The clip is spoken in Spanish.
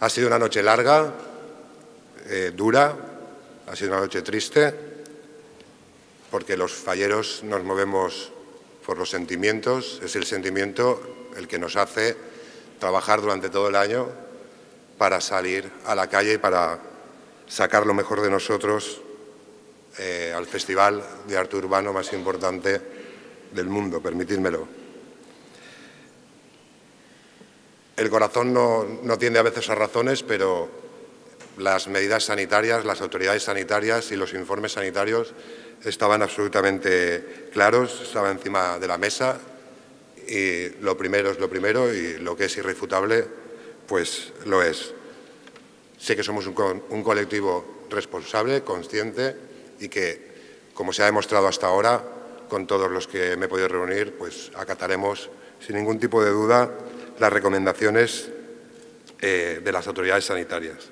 Ha sido una noche larga, eh, dura, ha sido una noche triste, porque los falleros nos movemos por los sentimientos, es el sentimiento el que nos hace trabajar durante todo el año para salir a la calle y para sacar lo mejor de nosotros eh, al festival de arte urbano más importante del mundo, permitidmelo. El corazón no, no tiende a veces a razones, pero las medidas sanitarias, las autoridades sanitarias y los informes sanitarios estaban absolutamente claros, estaban encima de la mesa y lo primero es lo primero y lo que es irrefutable, pues lo es. Sé que somos un, colectivo responsable, consciente y que, como se ha demostrado hasta ahora, con todos los que me he podido reunir, pues acataremos sin ningún tipo de duda las recomendaciones eh, de las autoridades sanitarias.